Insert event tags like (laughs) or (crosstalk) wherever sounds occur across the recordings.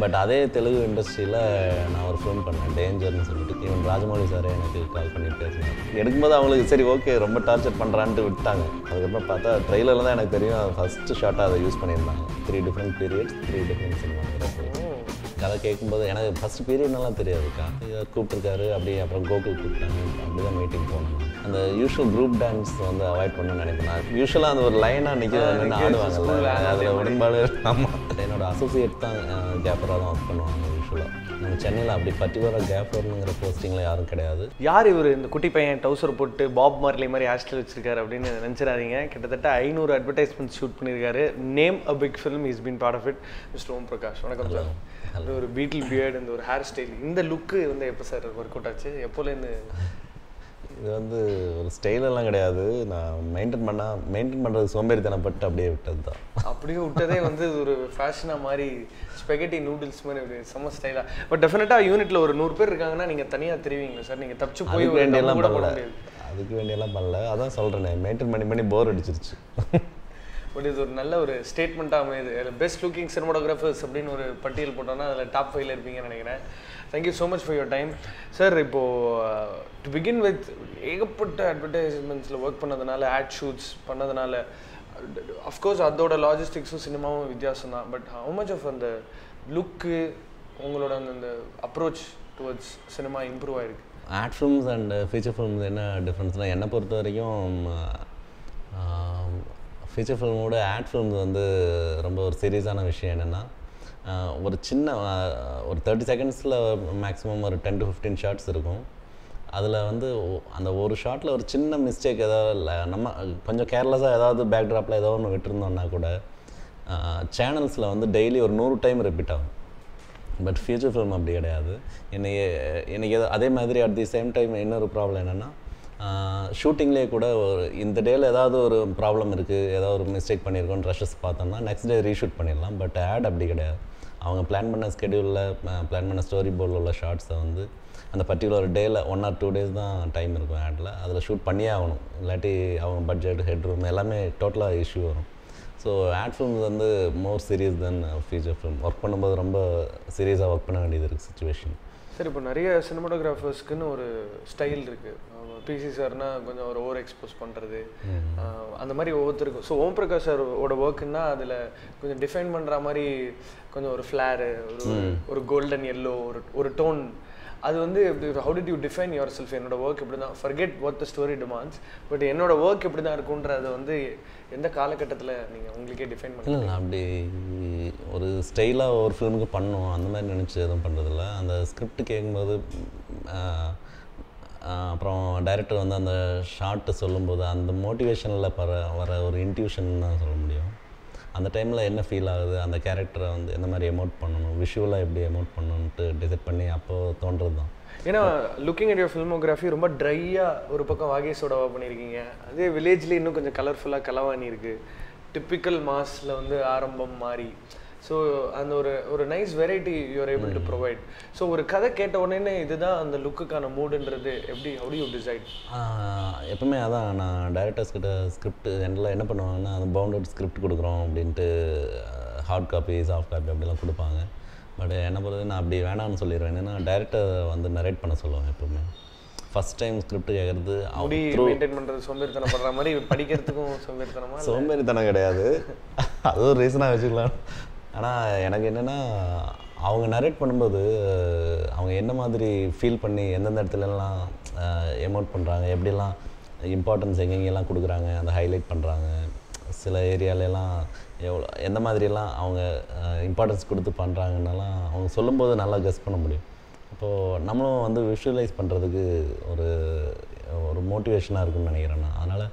But அதே தெலுங்கு இண்டஸ்ட்ரியில் நான் ஒரு ஃபிலிம் பண்ணேன் டேஞ்சர்னு சொல்லிட்டு. இவன் ராஜமௌழி சார் எனக்கு கால் பண்ணி பேசினார். எடுக்கும்போது அவங்களுக்கு சரி ஓகே ரொம்ப டார்ச்சர் பண்ணுறான்ட்டு விட்டாங்க. அதுக்கப்புறம் பார்த்தா ட்ரெயிலரில் தான் எனக்கு தெரியும் ஃபஸ்ட்டு ஷார்ட்டாக அதை யூஸ் பண்ணியிருந்தாங்க. Three different periods three different சினிமாங்கிறது கதை கேட்கும்போது எனக்கு ஃபஸ்ட் பீரியட்னெல்லாம் தெரியாதுக்கா இவர் கூப்பிட்டுருக்காரு அப்படியே அப்புறம் கோகுல் கூப்பிட்டாங்க. அப்படி தான் மீட்டிங் போனோம். அந்த யூஷுவல் குரூப் டான்ஸ் வந்து அவாய்ட் பண்ணணும்னு நினைப்பேன். நான் யூஸ்வலாக அந்த ஒரு லைனாக நிற்க ஆடுவாங்கல்ல அதில் உடன்பாடு ஆமாம் என்னோட அசோசியேட் தான் கேப்பராக தான் ஒர்க் பண்ணுவாங்க யூஸ்வலாக நம்ம சென்னையில் அப்படி பர்டிகுலராக கேப்பர்னுங்கிற போஸ்டிங்கில் யாரும் கிடையாது. யார் இவர்? இந்த குட்டி பையன் டவுசர் போட்டு பாப் மார்லி மாதிரி ஹேர்ஸ்டைல் வச்சிருக்காரு அப்படின்னு நினச்சிடாதீங்க. கிட்டத்தட்ட ஐநூறு அட்வர்டைஸ்மெண்ட் ஷூட் பண்ணியிருக்காரு. Name a big film is been part of it mister Om Prakash வணக்கம் சார் ஒரு பீட்டில் பியர்டு இந்த ஒரு ஹேர் ஸ்டைல் இந்த லுக்கு வந்து எப்போ சார் ஒர்க் அவுட் ஆச்சு? எப்போலேருந்து இது வந்து ஒரு ஸ்டைலெல்லாம் கிடையாது. நான் மெயின்டைன் பண்ணால் மெயின்டைன் பண்ணுறது சோம்பேறித்தனப்பட்டு அப்படியே விட்டது தான் அப்படியே விட்டதே வந்து இது ஒரு ஃபேஷனாக மாதிரி ஸ்பெகட்டி நூடுல்ஸ் மாதிரி ஒரு செம்ம ஸ்டைலாக பட் டெஃபினட்டாக யூனிட்டில் ஒரு நூறு பேர் இருக்காங்கன்னா நீங்கள் தனியாக தெரிவிங்களா சார். நீங்கள் தப்பிச்சு போய் வேண்டியெல்லாம் பண்ணல. அதுக்கு வேண்டியெல்லாம் பண்ணல. அதான் சொல்கிறேனே மெயின்டைன் பண்ணி பண்ணி போர் அடிச்சிருச்சு. பட் இது ஒரு நல்ல ஒரு ஸ்டேட்மெண்ட்டாக அமையுது. பெஸ்ட் லுக்கிங் சினிமாட்டோகிராஃபர்ஸ் அப்படின்னு ஒரு பட்டியல் போட்டோம்னா அதில் டாப் ஃபைவ்ல இருப்பீங்கன்னு நினைக்கிறேன். Thank you so much for your time sir இப்போது டு பிகின் வித் ஏகப்பட்ட அட்வர்டைஸ்மெண்ட்ஸில் ஒர்க் பண்ணதுனால ஆட் ஷூட்ஸ் பண்ணதுனால அஃப்கோர்ஸ் அதோட லாஜிஸ்டிக்ஸும் சினிமாவும் வித்தியாசம் தான் பட் ஹவு மச் ஆஃப் அந்த லுக்கு உங்களோட அந்த அந்த அப்ரோச் டுவர்ட்ஸ் சினிமா இம்ப்ரூவ் ஆயிருக்கு? Ad films and feature films என்ன டிஃப்ரென்ஸ்னால் என்னை பொறுத்த வரைக்கும் ஃபீச்சர் ஃபிலிமோட ஆட் ஃபிலிம்ஸ் வந்து ரொம்ப ஒரு சீரியஸான விஷயம் என்னென்னா ஒரு சின்ன ஒரு தேர்ட்டி செகண்ட்ஸில் மேக்ஸிமம் ஒரு டென் டு ஃபிஃப்டீன் ஷார்ட்ஸ் இருக்கும். அதில் வந்து அந்த ஒரு ஷாட்டில் ஒரு சின்ன மிஸ்டேக் ஏதாவது இல்லை நம்ம கொஞ்சம் கேர்லெஸ்ஸாக ஏதாவது பேக்ட்ராப்பில் ஏதோ ஒன்று விட்டுருந்தோம்னா கூட சேனல்ஸில் வந்து டெய்லி ஒரு நூறு டைம் ரிப்பீட் ஆகும். பட் ஃபியூச்சர் ஃபிலிம் அப்படி கிடையாது. என்னைய எனக்கு அதே மாதிரி அட் தி சேம் டைம் இன்னொரு ப்ராப்ளம் என்னென்னா ஷூட்டிங்லேயே கூட ஒரு இந்த டேயில் ஏதாவது ஒரு ப்ராப்ளம் இருக்குது ஏதாவது ஒரு மிஸ்டேக் பண்ணியிருக்கோம் ட்ரெஷஸ் பார்த்தோம்னா நெக்ஸ்ட் டே ரீஷூட் பண்ணிடலாம். பட் ஆட் அப்படி கிடையாது. அவங்க பிளான் பண்ண ஸ்கெடியூலில் பிளான் பண்ண ஸ்டோரி போர்டில் உள்ள ஷார்ட்ஸை வந்து அந்த பர்டிகுலர் டேயில் ஒன் ஆர் டூ டேஸ் தான் டைம் இருக்கும் ஆடில் அதில் ஷூட் பண்ணியே ஆகணும். இல்லாட்டி அவங்க பட்ஜெட் ஹெட் ரூம் எல்லாமே டோட்டலாக இஷ்யூ வரும். ஸோ ஆட் ஃபிலிம்ஸ் வந்து more serious then feature film work பண்ணும்போது ரொம்ப சீரியஸாக ஒர்க் பண்ண வேண்டியது இருக்குது சுச்சுவேஷன் சரி இப்போ நிறைய சினிமாட்டோகிராஃபர்ஸ்க்குன்னு ஒரு ஸ்டைல் இருக்கு. பிசி சார்னா கொஞ்சம் ஒரு ஓவர் எக்ஸ்போஸ் பண்ணுறது அந்த மாதிரி ஒவ்வொருத்தருக்கும். ஸோ ஓம் பிரகாஷ் சாரோட ஒர்க்குன்னா அதில் கொஞ்சம் டிஃபைன் பண்ணுற மாதிரி கொஞ்சம் ஒரு ஃப்ளேரு ஒரு ஒரு கோல்டன் எல்லோ ஒரு ஒரு டோன் அது வந்து how did you define yourself என்னோட ஒர்க் இப்படி தான் forget what the story demands but என்னோட ஒர்க் இப்படி தான் இருக்குன்றதை வந்து எந்த காலகட்டத்தில் நீங்கள் உங்களுக்கே டிஃபைன் பண்ணல நான் அப்படி ஒரு ஸ்டைலாக ஒரு ஃபிலிமுக்கு பண்ணணும் அந்த மாதிரி நினச்சி எதுவும் பண்ணுறதில்ல அந்த ஸ்கிரிப்ட் கேட்கும்போது அப்புறம் டைரக்டர் வந்து அந்த ஷார்ட்டு சொல்லும்போது அந்த மோட்டிவேஷனில் வர வர ஒரு இன்ட்யூஷன் தான் சொல்ல முடியும். அந்த டைமில் என்ன ஃபீல் ஆகுது? அந்த கேரக்டரை வந்து எந்த மாதிரி எமோட் பண்ணணும்? விஷுவலாக எப்படி எமோட் பண்ணணுன்ட்டு டிசைட் பண்ணி அப்போது தோன்றது தான் ஏன்னா லுக்கிங் அட் யோர் ஃபில்மோகிராஃபி ரொம்ப ட்ரையாக ஒரு பக்கம் வாகேஷோடவா பண்ணியிருக்கீங்க. அதே வில்லேஜ்லேயே இன்னும் கொஞ்சம் கலர்ஃபுல்லாக கலவாணி இருக்குது டிப்பிக்கல் மாஸில் வந்து ஆரம்பம் மாறி. ஸோ அந்த ஒரு ஒரு nice variety you're able to provide so ஒரு கதை கேட்ட உடனே இதுதான் அந்த லுக்குக்கான மூடுன்றது எப்படி do you டிசைட் எப்பவுமே அதான் நான் டைரக்டர்ஸ் கிட்ட ஸ்கிரிப்ட் ஜென்ரலாக என்ன பண்ணுவாங்கன்னா அந்த பவுண்டட் ஸ்கிரிப்ட் கொடுக்குறோம் அப்படின்ட்டு ஹார்ட் காப்பி சாஃப்ட் காப்பி அப்படிலாம் கொடுப்பாங்க. பட் என்ன பொறுத்து நான் அப்படி வேணாம்னு சொல்லிடுவேன் என்னென்னா டைரக்டர் வந்து நரேட் பண்ண சொல்லுவேன் எப்பவுமே. ஃபஸ்ட் டைம் ஸ்கிரிப்ட் கேட்குறது முடி மெயின்டைன் பண்ணுறது சோம்பேறித்தனம் பண்ற மாதிரி படிக்கிறதுக்கும் சோம்பேறித்தனமா சோம்பேறித்தனம் கிடையாது. அது ஒரு ரீசனாக வச்சுக்கலாம். ஆனால் எனக்கு என்னென்னா அவங்க நரேட் பண்ணும்போது அவங்க என்ன மாதிரி ஃபீல் பண்ணி எந்தெந்த இடத்துலலாம் எமோட் பண்ணுறாங்க எப்படிலாம் இம்பார்ட்டன்ஸ் எங்கெங்கெல்லாம் கொடுக்குறாங்க அந்த ஹைலைட் பண்ணுறாங்க சில ஏரியாலெல்லாம் எவ்வளோ எந்த மாதிரியெல்லாம் அவங்க இம்பார்ட்டன்ஸ் கொடுத்து பண்ணுறாங்கன்னெல்லாம் அவங்க சொல்லும்போது நல்லா கெஸ் பண்ண முடியும். இப்போது நம்மளும் வந்து விஷுவலைஸ் பண்ணுறதுக்கு ஒரு ஒரு மோட்டிவேஷனாக இருக்கும்னு நினைக்கிறேன் நான். அதனால்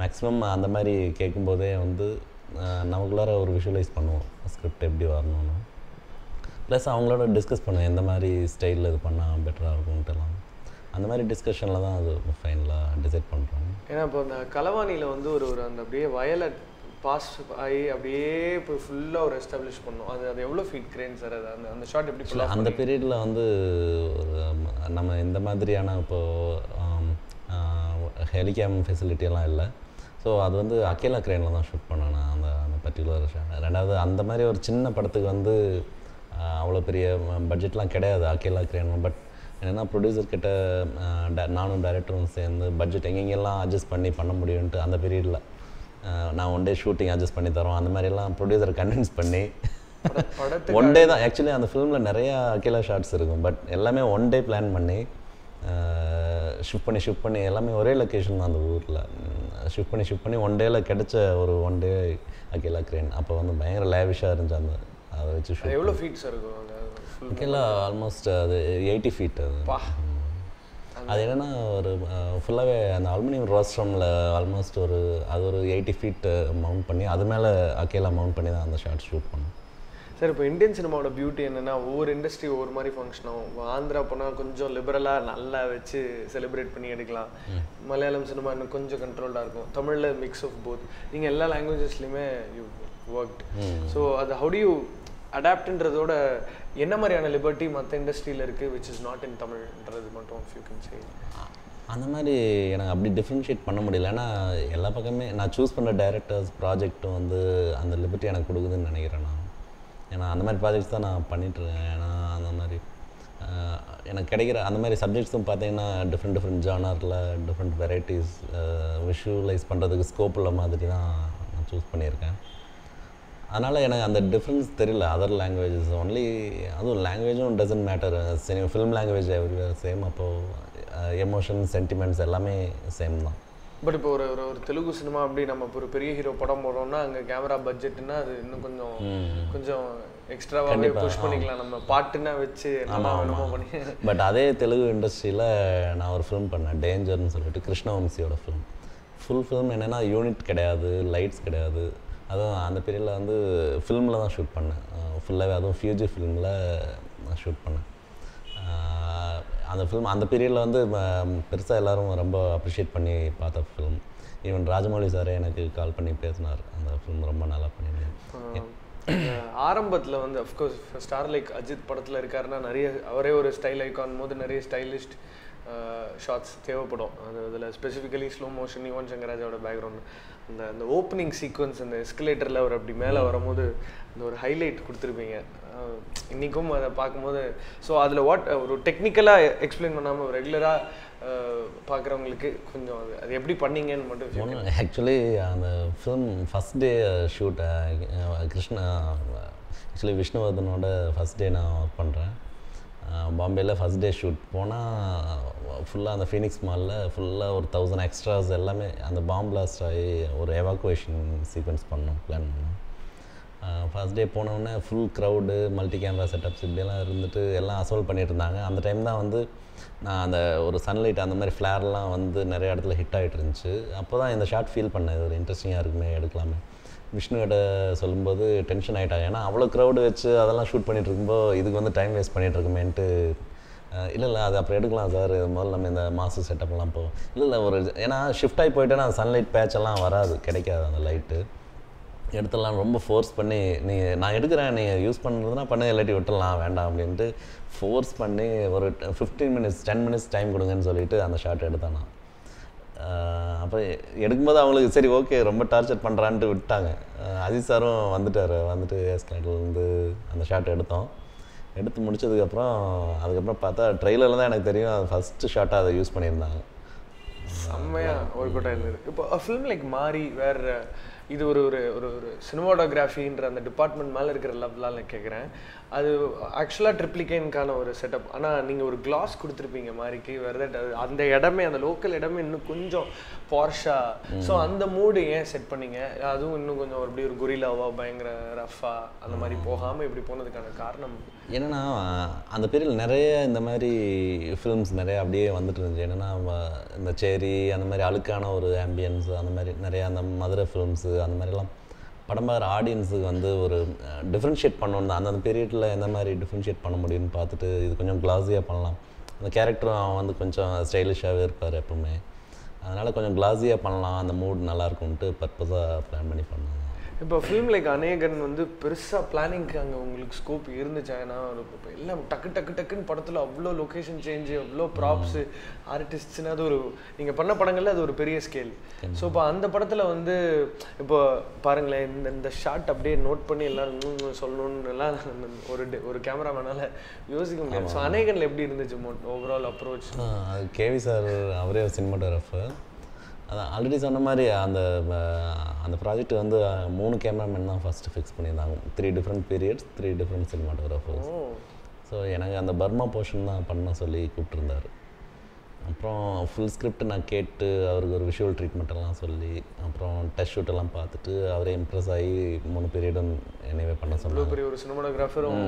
மேக்ஸிமம் அந்த மாதிரி கேட்கும்போதே வந்து நமக்குள்ளார ஒரு விஷுவலைஸ் பண்ணுவோம். ஸ்கிரிப்ட் எப்படி வரணும்னு. ப்ளஸ் அவங்களோட டிஸ்கஸ் பண்ணுவேன் எந்த மாதிரி ஸ்டைலில் இது பண்ணால் பெட்டராக இருக்கும்ட்டுலாம் அந்த மாதிரி டிஸ்கஷனில் தான் அது ஃபைனலாக டிசைட் பண்ணுறாங்க ஏன்னா இப்போ அந்த கலவாணியில் வந்து ஒரு ஒரு அந்த அப்படியே வயலை பாஸ் ஆகி அப்படியே இப்போ ஃபுல்லாக ஒரு எஸ்டாப்ளிஷ் பண்ணும். அது அது எவ்வளோ ஃபீட் கிரேன் சார் அது அந்த அந்த ஷார்ட் எப்படி அந்த பீரியடில் வந்து நம்ம இந்த மாதிரியான இப்போது ஹெலிகேம் ஃபெசிலிட்டியெல்லாம் இல்லை. ஸோ அது வந்து அக்கேலா கிரேனில் தான் ஷூட் பண்ணேன் நான் அந்த அந்த பர்டிகுலர் ரெண்டாவது அந்த மாதிரி ஒரு சின்ன படத்துக்கு வந்து அவ்வளோ பெரிய பட்ஜெட்லாம் கிடையாது அக்கேலா கிரேன் பட் என்னென்னா ப்ரொடியூசர் கிட்ட ஆஹ் ட- நானும் டைரக்டரும் சேர்ந்து பட்ஜெட் எங்கெங்கெல்லாம் அட்ஜஸ்ட் பண்ணி பண்ண முடியும்ன்ட்டு அந்த பீரியடில் நான் ஒன் டே ஷூட்டிங் அட்ஜஸ்ட் பண்ணி தரோம். அந்த மாதிரிலாம் ப்ரொடியூசரை கன்வின்ஸ் பண்ணி ஒன் டே தான். ஆக்சுவலி அந்த ஃபிலிமில் நிறைய அக்கேலா ஷார்ட்ஸ் இருக்கும். பட் எல்லாமே ஒன் டே பிளான் பண்ணி ஷிஃப்ட் பண்ணி ஷிஃப்ட் பண்ணி எல்லாமே ஒரே லொக்கேஷன் தான் அந்த ஊரில். ஷிஃப்ட் பண்ணி ஷிஃப்ட் பண்ணி ஒன் டேயில் கிடைச்ச ஒரு ஒன் டே அக்கேலா கிரேன். அப்போ வந்து பயங்கர லேவிஷாக இருந்துச்சு அந்த அதை வச்சு எவ்வளோ ஃபீட்ஸ் இருக்கும்? அக்கேலா ஆல்மோஸ்ட் அது எயிட்டி ஃபீட் அது. அது என்னென்னா ஒரு ஃபுல்லாகவே அந்த அலுமினியம் ரோஸ்ட்ரமில் ஆல்மோஸ்ட் ஒரு அது ஒரு எயிட்டி ஃபீட் மவுண்ட் பண்ணி அது மேலே அக்கேலா மவுண்ட் பண்ணி தான் அந்த ஷார்ட் ஷூட் பண்ணோம். சார் இப்போ இந்தியன் சினிமாவோட பியூட்டி என்னன்னா ஒவ்வொரு இண்டஸ்ட்ரி ஒவ்வொரு மாதிரி ஃபங்க்ஷன் ஆகும். ஆந்திரா போனால் கொஞ்சம் லிபரலாக நல்லா வச்சு செலிப்ரேட் பண்ணி எடுக்கலாம். மலையாளம் சினிமா இன்னும் கொஞ்சம் கண்ட்ரோல்டாக இருக்கும். தமிழில் மிக்ஸ் ஆஃப் போத் நீங்கள் எல்லா லாங்குவேஜஸ்லையுமே யூ ஒர்க்ட் ஸோ அது ஹவு டு யூ அடாப்ட்ன்றதோட என்ன மாதிரியான லிபர்ட்டி மற்ற இண்டஸ்ட்ரியில் இருக்குது விச் இஸ் நாட் இன் தமிழ்ன்றது மட்டும் ஃபியூ கேன் சே அந்த மாதிரி எனக்கு அப்படி டிஃப்ரென்ஷியேட் பண்ண முடியல. ஏன்னா எல்லா பக்கமே நான் சூஸ் பண்ணுற டைரக்டர்ஸ் ப்ராஜெக்ட்டும் வந்து அந்த லிபர்ட்டி எனக்கு கொடுக்குதுன்னு நினைக்கிறேன் நான். ஏன்னா அந்த மாதிரி ப்ராஜெக்ட்ஸ் தான் நான் பண்ணிகிட்ருக்கேன் ஏன்னா அந்த மாதிரி எனக்கு கிடைக்கிற அந்த மாதிரி சப்ஜெக்ட்ஸும் பார்த்தீங்கன்னா டிஃப்ரெண்ட் டிஃப்ரெண்ட் ஜானரில் டிஃப்ரெண்ட் வெரைட்டிஸ் விஷுவலைஸ் பண்ணுறதுக்கு ஸ்கோப் உள்ள மாதிரி தான் நான் சூஸ் பண்ணியிருக்கேன். அதனால் எனக்கு அந்த டிஃப்ரென்ஸ் தெரியல. அதர் லாங்குவேஜஸ் ஒன்லி அதுவும் லாங்குவேஜும் doesn't matter cine film language everywhere same அப்போது எமோஷன் சென்டிமெண்ட்ஸ் எல்லாமே சேம் தான். பட் இப்போ ஒரு ஒரு- தெலுங்கு சினிமா அப்படி நம்ம இப்போ ஒரு பெரிய ஹீரோ படம் போடுறோம்னா அங்கே கேமரா பட்ஜெட்னா அது இன்னும் கொஞ்சம் கொஞ்சம் எக்ஸ்ட்ராவாகவே புஷ் பண்ணிக்கலாம். நம்ம பாட்டுன்னா வச்சு நம்ம பண்ணி. பட் அதே தெலுங்கு இண்டஸ்ட்ரியில் நான் ஒரு ஃபிலிம் பண்ணேன். டேஞ்சர்னு சொல்லிட்டு கிருஷ்ணவம்சியோட ஃபிலிம் ஃபுல் ஃபிலிம் என்னென்னா யூனிட் கிடையாது லைட்ஸ் கிடையாது. அதுவும் அந்த பீரியடில் வந்து ஃபில்மில் தான் ஷூட் பண்ணேன். ஃபுல்லாகவே அதுவும் ஃபியூச்சர் ஃபிலிமில் நான் ஷூட் பண்ணேன். அந்த ஃபிலிம் அந்த பீரியடில் வந்து பெருசாக எல்லாரும் ரொம்ப அப்ரிஷியேட் பண்ணி பார்த்த ஃபிலிம் ஈவன் ராஜமௌலி சாரே எனக்கு கால் பண்ணி பேசினார். அந்த ஃபிலிம் ரொம்ப நல்லா பண்ணியிருந்தேன் ஆரம்பத்தில் வந்து அஃப்கோர்ஸ் ஸ்டார் லைக் அஜித் படத்தில் இருக்காருன்னா நிறைய அவரே ஒரு ஸ்டைல் ஐக்கான் போது நிறைய ஸ்டைலிஸ்ட் ஷார்ட்ஸ் தேவைப்படும். அது அதில் ஸ்பெசிஃபிக்கலி ஸ்லோ மோஷன் யுவன் சங்கராஜோட பேக்ரவுண்ட் அந்த அந்த ஓப்பனிங் சீக்வன்ஸ் அந்த எஸ்கலேட்டரில் அவர் அப்படி மேலே வரும்போது அந்த ஒரு ஹைலைட் கொடுத்துருப்பீங்க. அஹ் இன்னிக்கும் அதை பார்க்கும்போது ஸோ அதில் வாட் ஒரு டெக்னிக்கலாக எக்ஸ்பிளைன் பண்ணாமல் ரெகுலராக பார்க்குறவங்களுக்கு கொஞ்சம் அது அது எப்படி பண்ணீங்கன்னு மட்டும் ஆக்சுவலி அந்த film first day shoot Krishna actually விஷ்ணுவர்தனோட first day நான் ஒர்க் பண்ணுறேன் பாம்பேயில் ஃபஸ்ட் டே ஷூட் போனால் ஃபுல்லாக அந்த ஃபீனிக்ஸ் மாலில் ஃபுல்லாக ஒரு தௌசண்ட் எக்ஸ்ட்ராஸ் எல்லாமே அந்த பாம் பிளாஸ்ட் ஆகி ஒரு எவாக்குவேஷன் சீக்வன்ஸ் பண்ணோம் பிளான் பண்ணோம். ஃபர்ஸ்ட் டே போனோடனே full crowd multi camera setups இப்படியெல்லாம் இருந்துட்டு எல்லாம் அசோல் பண்ணிட்டு இருந்தாங்க. அந்த டைம் தான் வந்து நான் அந்த ஒரு சன்லைட் அந்த மாதிரி ஃப்ளேர்லாம் வந்து நிறைய இடத்துல ஹிட் ஆகிட்டு இருந்துச்சு. அப்போ தான் இந்த ஷார்ட் ஃபீல் பண்ணேன். இது ஒரு இன்ட்ரெஸ்டிங்காக இருக்குமே எடுக்கலாமே. விஷ்ணுகிட்ட சொல்லும்போது டென்ஷன் ஆகிட்டாங்க ஏன்னா அவ்வளோ க்ரௌடு வச்சு அதெல்லாம் ஷூட் பண்ணிகிட்டு இருக்கும்போது இதுக்கு வந்து டைம் வேஸ்ட் பண்ணிட்டு இருக்குமேன்ட்டு இல்லை இல்லை அது அப்புறம் எடுக்கலாம் சார் முதல்ல நம்ம இந்த மாசு செட்டப்லாம் போ இல்லை இல்லை ஒரு ஏன்னா ஷிஃப்ட் ஆகி போயிட்டேன்னா அந்த சன்லைட் பேட்செல்லாம் வராது. கிடைக்காது அந்த லைட்டு எடுத்துடலாம் ரொம்ப ஃபோர்ஸ் பண்ணி நீ நான் எடுக்கிறேன் நீங்கள் யூஸ் பண்ணுறதுனா பண்ணு இல்லாட்டி விட்டுடலாம் வேண்டாம் அப்படின்ட்டு ஃபோர்ஸ் பண்ணி ஒரு fifteen minutes ten minutes time கொடுங்கன்னு சொல்லிட்டு அந்த ஷார்ட் எடுத்தேன் நான். அப்போ எடுக்கும்போது அவங்களுக்கு சரி ஓகே ரொம்ப டார்ச்சர் பண்ணுறான்ட்டு விட்டாங்க. அஜித் சாரும் வந்துட்டார். வந்துட்டு எஸ்கலேட்டர்லேருந்து அந்த ஷாட் எடுத்தோம். எடுத்து முடிச்சதுக்கப்புறம் அதுக்கப்புறம் பார்த்தா ட்ரெயிலரில் தான் எனக்கு தெரியும் அது ஃபஸ்ட்டு ஷாட்டாக அதை யூஸ் பண்ணியிருந்தாங்க. செம்மையா ஒர்க் அவுட் ஆயிருந்தது. இப்போ ஃபிலிம் லைக் மாறி வேற இது ஒரு ஒரு ஒரு ஒரு சினிமாட்டோகிராஃபின்ற அந்த டிபார்ட்மெண்ட் மேலே இருக்கிற லவ்லாம் நான் கேட்குறேன் அது ஆக்சுவலாக ட்ரிப்ளிகேனுக்கான ஒரு செட்டப் ஆனால் நீங்கள் ஒரு கிளாஸ் கொடுத்துருப்பீங்க மாறிக்கு வேறு அந்த இடமே அந்த லோக்கல் இடமே இன்னும் கொஞ்சம் பார்ஷா ஸோ அந்த மூடு ஏன் செட் பண்ணீங்க? அதுவும் இன்னும் கொஞ்சம் அப்படி ஒரு குரிலாவா பயங்கர ரஃபா அந்த மாதிரி போகாமல் இப்படி போனதுக்கான காரணம்? என்னென்னா அந்த பீரியட் நிறைய இந்த மாதிரி ஃபிலிம்ஸ் நிறைய அப்படியே வந்துட்டு இருந்துச்சு. என்னென்னா இந்த சேரி அந்த மாதிரி அழுக்கான ஒரு ஆம்பியன்ஸ் அந்த மாதிரி நிறைய அந்த மதுரை ஃபிலிம்ஸு அந்த மாதிரிலாம். படம் பார்க்குற ஆடியன்ஸுக்கு வந்து ஒரு டிஃப்ரென்ஷியேட் பண்ணணும் தான். அந்தந்த பீரியடில் எந்த மாதிரி டிஃப்ரென்ஷியேட் பண்ண முடியும்னு பார்த்துட்டு இது கொஞ்சம் கிளாஸியாக பண்ணலாம். அந்த கேரக்டரும் அவன் வந்து கொஞ்சம் ஸ்டைலிஷாகவே இருப்பார் எப்பவுமே. அதனால் கொஞ்சம் கிளாஸியாக பண்ணலாம். அந்த மூட் நல்லா இருக்கும்ன்ட்டு பர்பஸாக பிளான் பண்ணி பண்ணலாம். இப்போ ஃபிலிம் லைக் அநேகன் வந்து பெருசாக பிளானிங்க்கு அங்கே உங்களுக்கு ஸ்கோப் இருந்துச்சா? ஏன்னா இப்போ எல்லாம் டக்கு டக்கு டக்குன்னு படத்தில் அவ்வளோ லொக்கேஷன் சேஞ்சு அவ்வளோ ப்ராப்ஸு ஆர்டிஸ்ட்னு அது ஒரு நீங்கள் பண்ண படங்கள்ல அது ஒரு பெரிய ஸ்கேல் ஸோ இப்போ அந்த படத்தில் வந்து இப்போ பாருங்களேன் இந்த இந்த ஷாட் அப்படியே நோட் பண்ணி எல்லாரும் சொல்லணும்னு எல்லாம் ஒரு ஒரு கேமராமேனால யோசிக்க முடியாது. ஸோ அநேகனில் எப்படி இருந்துச்சு ஓவரால் அப்ரோச் கேவி சார் அவரே சினிமாட்டோகிராஃபர் அதான் ஆல்ரெடி சொன்ன மாதிரி அந்த அந்த ப்ராஜெக்ட் வந்து மூணு கேமராமேன் தான் ஃபஸ்ட்டு ஃபிக்ஸ் பண்ணியிருந்தாங்க. Three different periods three different cinematographers so எனக்கு அந்த பர்மா போர்ஷன் தான் பண்ண சொல்லி கூப்பிட்டுருந்தாரு. அப்புறம் ஃபுல் ஸ்கிரிப்ட் நான் கேட்டு அவருக்கு ஒரு விஷுவல் ட்ரீட்மெண்ட் எல்லாம் சொல்லி அப்புறம் டெஸ்ட் ஷூட் எல்லாம் பார்த்துட்டு அவரே இம்ப்ரெஸ் ஆகி மூணு பீரியடும் என்னவே பண்ண சொன்னாங்க. பெரிய ஒரு சினிமாட்டோகிராஃபரும்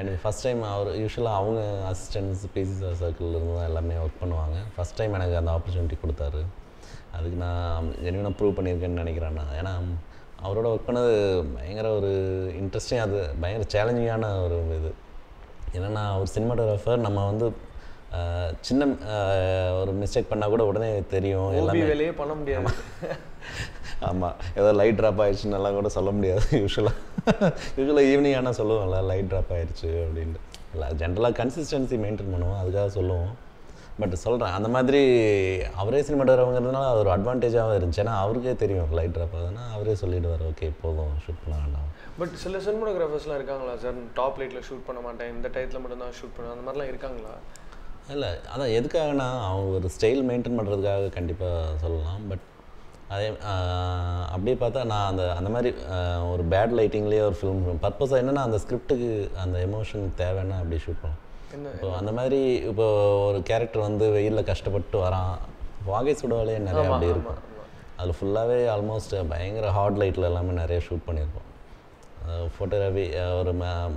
எனக்கு ஃபஸ்ட் டைம் அவர் யூஸ்வலாக அவங்க அசிஸ்டன்ஸ் பிசிசி சர்க்கிள் இருந்து தான் எல்லாமே ஒர்க் பண்ணுவாங்க. ஃபஸ்ட் டைம் எனக்கு அந்த ஆப்பர்ச்சுனிட்டி கொடுத்தாரு. அதுக்கு நான் ஜென்யூனாக ப்ரூவ் பண்ணியிருக்கேன்னு நினைக்கிறேன் நான். ஏன்னா அவரோட ஒர்க் பண்ணது பயங்கர ஒரு இன்ட்ரெஸ்டிங் அது பயங்கர சேலஞ்சிங்கான ஒரு இது. என்னென்னா ஒரு சினிமாட்டோகிராஃபர் நம்ம வந்து சின்ன ஒரு மிஸ்டேக் பண்ணால் கூட உடனே தெரியும் எல்லாமே. வேலையே பண்ண முடியாது. ஆமாம் ஏதோ லைட் ட்ராப் ஆயிடுச்சுன்னெல்லாம் கூட சொல்ல முடியாது யூஸ்வலாக யூஸ்வலாக ஈவினிங் ஆனால் சொல்லுவோம்ல லைட் ட்ராப் ஆயிடுச்சு அப்படின்ட்டு. இல்லை ஜென்ரலாக கன்சிஸ்டன்சி மெயின்டைன் பண்ணுவோம் அதுக்காக சொல்லுவோம். பட் சொல்கிறேன் அந்த மாதிரி அவரே சினிமாட்டோகிராஃபங்கிறதுனால அது ஒரு அட்வான்டேஜாகவும் இருந்துச்சு. ஏன்னா அவருக்கே தெரியும் லைட் ட்ராப் ஆகுதுன்னா அவரே சொல்லிடுவார் ஓகே போதும் ஷூட் பண்ண வேண்டாம். பட் சில சினிமாட்டோகிராஃபர்ஸ்லாம் இருக்காங்களா சார் டாப் லைட்டில் ஷூட் பண்ண மாட்டேன் இந்த டயத்தில் மட்டும்தான் ஷூட் பண்ணுவேன் அந்த மாதிரிலாம் இருக்காங்களா? இல்லை அதான் எதுக்காகனா அவங்க ஒரு ஸ்டைல் மெயின்டைன் பண்ணுறதுக்காக கண்டிப்பாக சொல்லலாம். பட் அதே அப்படியே பார்த்தா நான் அந்த அந்த மாதிரி ஒரு பேட் லைட்டிங்லேயே ஒரு ஃபிலிம் பர்பஸாக என்னென்னா அந்த ஸ்கிரிப்டுக்கு அந்த எமோஷன் தேவைன்னா அப்படி ஷூட் பண்ணும் என்ன இப்போ அந்த மாதிரி இப்போ ஒரு கேரக்டர் வந்து வெயிலில் கஷ்டப்பட்டு வரான் வாகை சுடவாலே நிறைய அப்படி இருக்கும். அதில் ஃபுல்லாகவே ஆல்மோஸ்ட் பயங்கர ஹார்ட் லைட்டில் எல்லாமே நிறைய ஷூட் பண்ணியிருப்போம் ஃபோட்டோகிராஃபி ஒரு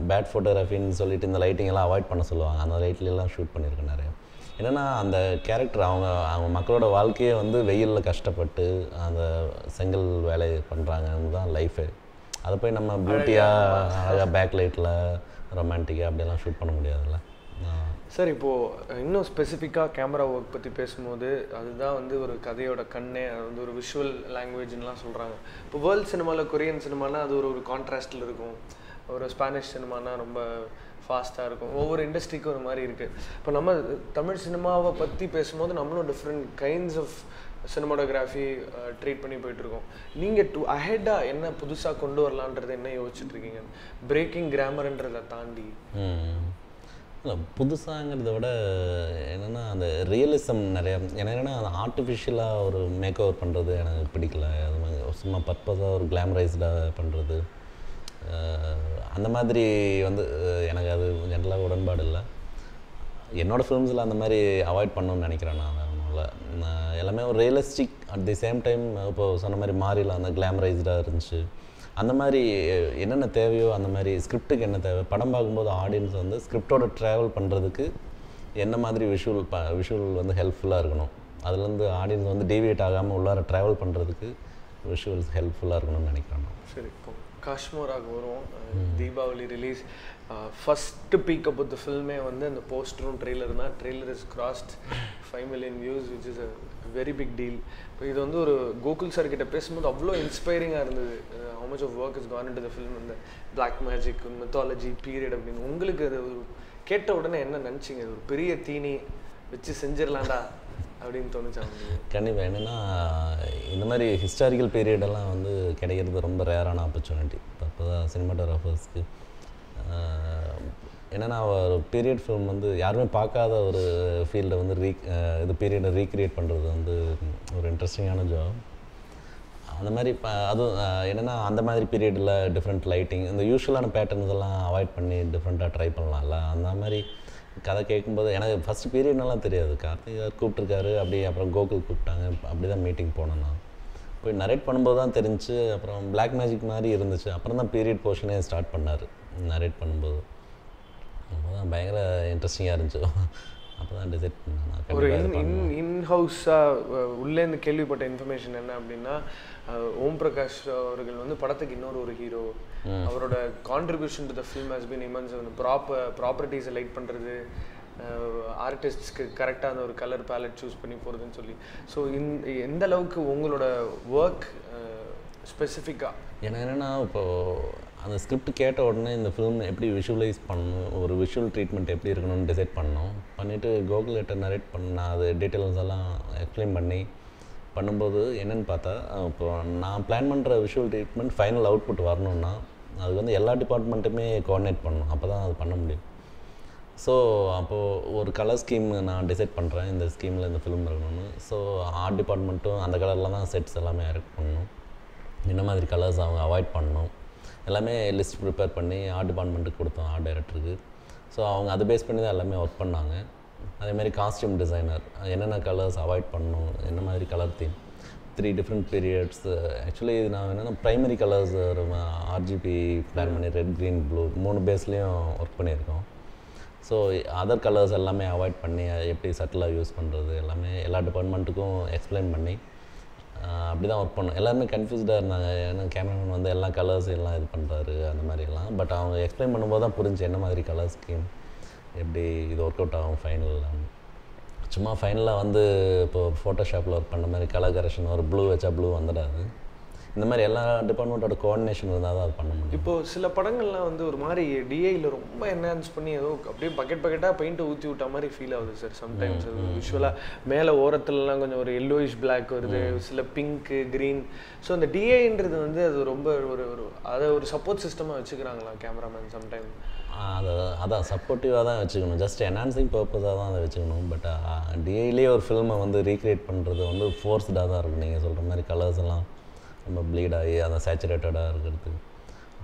பேட் ஃபோட்டோகிராஃபின்னு சொல்லிட்டு இந்த லைட்டிங் எல்லாம் அவாய்ட் பண்ண சொல்லுவாங்க. அந்த லைட்லலாம் ஷூட் பண்ணியிருக்கேன் நிறைய. என்னென்னா அந்த கேரக்டர் அவங்க அவங்க மக்களோட வாழ்க்கையே வந்து வெயிலில் கஷ்டப்பட்டு அந்த செங்கல் வேலை பண்ணுறாங்கன்னு தான் லைஃபு அதை போய் நம்ம பியூட்டியாக அழகாக பேக் லைட்டில் ரொமான்டிக்காக அப்படியெல்லாம் ஷூட் பண்ண முடியாதுல்ல? சார் இப்போது இன்னும் ஸ்பெசிஃபிக்காக கேமரா ஒர்க் பற்றி பேசும்போது அதுதான் வந்து ஒரு கதையோட கண்ணே அது வந்து ஒரு விஷுவல் லாங்குவேஜ்லாம் சொல்கிறாங்க இப்போ வேர்ல்ட் சினிமாவில் கொரியன் சினிமானா அது ஒரு ஒரு கான்ட்ராஸ்டில் இருக்கும். ஒரு ஸ்பானிஷ் சினிமானா ரொம்ப ஃபாஸ்ட்டாக இருக்கும். ஒவ்வொரு இண்டஸ்ட்ரிக்கும் ஒரு மாதிரி இருக்குது இப்போ நம்ம தமிழ் சினிமாவை பற்றி பேசும்போது நம்மளும் different kinds of cinematography treat பண்ணி போயிட்டுருக்கோம். நீங்கள் டு அஹெட்டாக என்ன புதுசாக கொண்டு வரலான்றது என்ன யோசிச்சுட்ருக்கீங்க பிரேக்கிங் கிராமர்ன்றதை தாண்டி. இல்லை புதுசாங்கிறத விட என்னென்னா அந்த ரியலிசம் நிறையா எனக்கு என்னென்னா அந்த ஆர்டிஃபிஷியலாக ஒரு மேக் ஓவர் பண்ணுறது எனக்கு பிடிக்கல. அது மாதிரி சும்மா பர்பஸாக ஒரு கிளாமரைஸ்டாக பண்ணுறது அந்த மாதிரி வந்து எனக்கு அது ஜென்ரலாக உடன்பாடு இல்லை. என்னோடய ஃபிலிம்ஸில் அந்த மாதிரி அவாய்ட் பண்ணணும்னு நினைக்கிறேன் நான் அதனால் நான் எல்லாமே ஒரு realistic at the same time இப்போ சொன்ன மாதிரி மாறிலாம் அந்த கிளாமரைஸ்டாக இருந்துச்சு. அந்த மாதிரி என்னென்ன தேவையோ அந்த மாதிரி ஸ்கிரிப்டுக்கு என்ன தேவை? படம் பார்க்கும்போது ஆடியன்ஸ் வந்து ஸ்கிரிப்டோட ட்ராவல் பண்ணுறதுக்கு என்ன மாதிரி விஷுவல் ப விஷுவல் வந்து ஹெல்ப்ஃபுல்லாக இருக்கணும்? அதுலேருந்து ஆடியன்ஸ் வந்து டீவியேட் ஆகாமல் உள்ளார ட்ராவல் பண்ணுறதுக்கு விஷுவல்ஸ் ஹெல்ப்ஃபுல்லாக இருக்கணும்னு நினைக்கிறேன். சரி காஷ்மோராக வரும். Deepavali release first peek of the ஃபில்மே வந்து அந்த போஸ்டரும் ட்ரெய்லர் தான். Trailer is crossed five million views which is a very big deal இப்போ இது வந்து ஒரு கோகுல் சார் கிட்ட பேசும்போது அவ்வளோ இன்ஸ்பைரிங்காக இருந்தது. How much of work is gone in the film இந்த பிளாக் மேஜிக் மெத்தாலஜி பீரியட் அப்படின்னு. உங்களுக்கு அது ஒரு கேட்ட உடனே என்ன நினச்சிங்க? ஒரு பெரிய தீனி வச்சு செஞ்சிடலாம்டா. அப்படின்னு தோணுச்சா கண்டிப்பாக என்னென்னா இந்த மாதிரி ஹிஸ்டாரிக்கல் பீரியடெல்லாம் வந்து கிடைக்கிறது ரொம்ப ரேரான ஆப்பர்ச்சுனிட்டி இப்போ தான் சினிமாட்டோகிராஃபர்ஸ்க்கு என்னென்னா ஒரு பீரியட் ஃபிலிம் வந்து யாருமே பார்க்காத ஒரு ஃபீல்டை வந்து ரீ இது பீரியடை ரீக்ரியேட் பண்ணுறது வந்து ஒரு இன்ட்ரெஸ்டிங்கான ஜாப் அந்த மாதிரி இப்போ அதுவும் என்னென்னா அந்த மாதிரி பீரியடில் டிஃப்ரெண்ட் லைட்டிங் இந்த யூஷுவலான பேட்டர்ன்ஸ் எல்லாம் அவாய்ட் பண்ணி டிஃப்ரெண்ட்டாக ட்ரை பண்ணலாம்ல. அந்த மாதிரி கதை கேட்கும்போது எனக்கு ஃபஸ்ட் பீரியட்னாலாம் தெரியாது. கார்த்திகார் கூப்பிட்ருக்காரு அப்படி அப்புறம் கோகுல் கூப்பிட்டாங்க. அப்படி தான் மீட்டிங் போனேன் நான். போய் நரேட் பண்ணும்போது தான் தெரிஞ்சுச்சு அப்புறம் பிளாக் மேஜிக் மாதிரி இருந்துச்சு. அப்புறம் தான் பீரியட் போர்ஷனே ஸ்டார்ட் பண்ணார். நரேட் பண்ணும்போது. அப்போ தான் பயங்கர இன்ட்ரெஸ்டிங்காக இருந்துச்சு. அப்போ தான் டிசைட் பண்ணேன் ஒரு இன். இன்ஹவுஸாக உள்ளேருந்து கேள்விப்பட்ட இன்ஃபர்மேஷன் என்ன அப்படின்னா ஓம் பிரகாஷ் அவர்கள் வந்து படத்துக்கு இன்னொரு ஒரு ஹீரோ அவரோட contribution to the film has been immense அந்த ப்ராப்பர் ப்ராப்பர்ட்டிஸை லைட் பண்ணுறது ஆர்டிஸ்ட்ஸ்க்கு கரெக்டாக அந்த ஒரு கலர் பேலட் சூஸ் பண்ணி போகிறதுன்னு சொல்லி. ஸோ இந் எந்த அளவுக்கு உங்களோட ஒர்க் ஸ்பெசிஃபிக்காக எனக்கு என்னென்னா இப்போது அந்த ஸ்கிரிப்ட் கேட்ட உடனே இந்த ஃபிலிம் எப்படி விஷுவலைஸ் பண்ணணும் ஒரு விஷுவல் ட்ரீட்மெண்ட் எப்படி இருக்கணும்னு டிசைட் பண்ணோம். பண்ணிவிட்டு கோகுலேட்டை நரேட் பண்ண அது டீட்டெயில்ஸ் எல்லாம் எக்ஸ்பிளைன் பண்ணி பண்ணும்போது என்னென்னு பார்த்தா இப்போ நான் பிளான் பண்ணுற விஷுவல் ட்ரீட்மெண்ட் ஃபைனல் அவுட்புட் வரணும்னா அது வந்து எல்லா டிபார்ட்மெண்ட்டுமே கோஆர்டினேட் பண்ணணும். அப்போ தான் அது பண்ண முடியும். ஸோ அப்போது ஒரு கலர் ஸ்கீம் நான் டிசைட் பண்ணுறேன் இந்த ஸ்கீமில் இந்த ஃபிலிம் இருக்கணும்னு. ஸோ ஆர்ட் டிபார்ட்மெண்ட்டும் அந்த கலரில் தான் செட்ஸ் எல்லாமே அரெக்ட் பண்ணணும். என்ன மாதிரி கலர்ஸ் அவங்க அவாய்ட் பண்ணணும். எல்லாமே லிஸ்ட் ப்ரிப்பேர் பண்ணி ஆர்ட் டிபார்ட்மெண்ட்டுக்கு கொடுத்தோம் ஆர்ட் டைரக்டருக்கு ஸோ அவங்க அதை பேஸ் பண்ணி தான் எல்லாமே ஒர்க் பண்ணாங்க. அதேமாதிரி காஸ்டியூம் டிசைனர் என்னென்ன கலர்ஸ் அவாய்ட் பண்ணணும் என்ன மாதிரி colour theme three different periods actually இது நான் என்னென்னா ப்ரைமரி கலர்ஸ் ஆர்ஜிபி பிளான் பண்ணி ரெட் க்ரீன் ப்ளூ மூணு பேஸ்லேயும் ஒர்க் பண்ணியிருக்கோம். ஸோ அதர் கலர்ஸ் எல்லாமே அவாய்ட் பண்ணி அதை எப்படி சட்டிலாக யூஸ் பண்ணுறது எல்லாமே எல்லா டிபார்ட்மெண்ட்டுக்கும் எக்ஸ்பிளைன் பண்ணி அப்படி தான் ஒர்க் பண்ணோம். எல்லாருமே கன்ஃபியூஸ்டாக இருந்தாங்க. ஏன்னா கேமராமேன் வந்து எல்லா கலர்ஸ் எல்லாம் இது பண்ணுறாரு அந்த மாதிரி எல்லாம். பட் அவங்க எக்ஸ்பிளைன் பண்ணும்போது தான் புரிஞ்சு என்ன மாதிரி கலர் ஸ்கீம் எப்படி இது ஒர்க் அவுட் ஆகும் ஃபைனலில் சும்மா ஃபைனலாக வந்து இப்போ ஃபோட்டோஷாப்பில் ஒர்க் பண்ண மாதிரி கலர் கரெக்ஷன் ஒரு ப்ளூ வச்சா ப்ளூ வந்துடாது. இந்த மாதிரி எல்லா டிபார்ட்மெண்ட்டோட கோஆர்டினேஷன் இருந்தால் தான் அது பண்ண முடியும். இப்போ சில படங்கள்லாம் வந்து ஒரு மாதிரி டிஐயில் ரொம்ப என்ஹான்ஸ் பண்ணி ஏதோ அப்படியே பக்கெட் பக்கெட்டாக பெயிண்ட்டை ஊற்றி விட்ட மாதிரி ஃபீல் ஆகுது சார் சம்டைம்ஸ் அது விஷுவலாக மேலே ஓரத்துலலாம் கொஞ்சம் ஒரு எல்லோயிஷ் பிளாக் வருது சில பிங்க்கு க்ரீன் ஸோ அந்த டிஐன்றது வந்து அது ரொம்ப ஒரு ஒரு அதை ஒரு சப்போர்ட் சிஸ்டமாக வச்சுக்கிறாங்களா கேமராமேன் சம்டைம் அதை அதான் சப்போர்ட்டிவாக தான் வச்சுக்கணும். ஜஸ்ட் என்ஹான்சிங் பர்பஸாக தான் அதை வச்சுக்கணும். பட் டிஐலேயே ஒரு ஃபில்மை வந்து ரீக்ரியேட் பண்ணுறது வந்து ஃபோர்ஸ்டாக தான் இருக்கும். நீங்கள் சொல்கிற மாதிரி கலர்ஸ் எல்லாம் ரொம்ப ப்ளீட் ஆகி அந்த சேச்சுரேட்டடாக இருக்கிறது